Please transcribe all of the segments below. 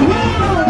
Hı -hı.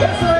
That's right.